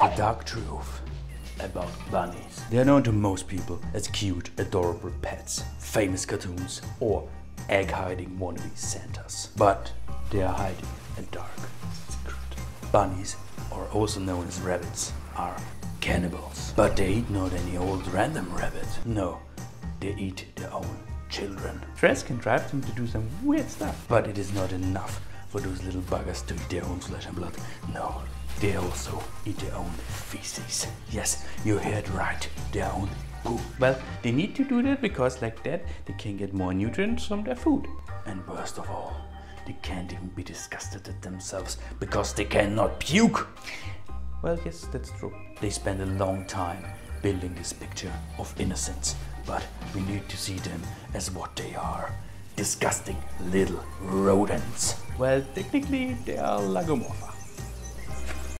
The dark truth about bunnies. They are known to most people as cute, adorable pets, famous cartoons, or egg hiding wannabe Santas. But they are hiding a dark secret. Bunnies, or also known as rabbits, are cannibals. But they eat not any old random rabbit. No, they eat their own children. Stress can drive them to do some weird stuff. But it is not enough for those little buggers to eat their own flesh and blood. No, they also eat their own feces. Yes, you heard right, their own poop. Well, they need to do that because like that they can get more nutrients from their food. And worst of all, they can't even be disgusted at themselves because they cannot puke. Well, yes, that's true. They spend a long time building this picture of innocence, but we need to see them as what they are disgusting little rodents. Well, technically, they are lagomorpha.